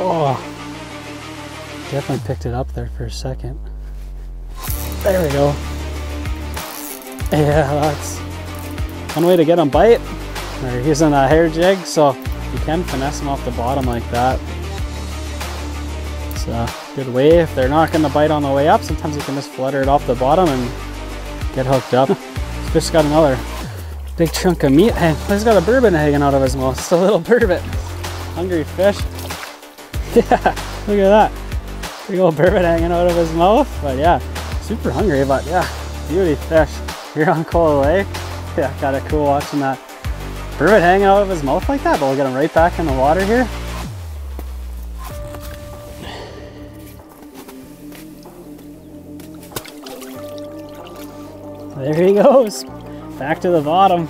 Oh, definitely picked it up there for a second. There we go. Yeah, that's one way to get them bite. They're using a hair jig, so you can finesse them off the bottom like that. It's a good way. If they're not going to bite on the way up, sometimes you can just flutter it off the bottom and get hooked up. this fish got another big chunk of meat. Hey, he's got a burbot hanging out of his mouth. Just a little burbot. Hungry fish. Yeah, look at that. Big old burbot hanging out of his mouth. But yeah, super hungry, but yeah, beauty fish here on Cold Lake. Yeah, kind of cool watching that burbot hanging out of his mouth like that, but we'll get him right back in the water here. There he goes, back to the bottom.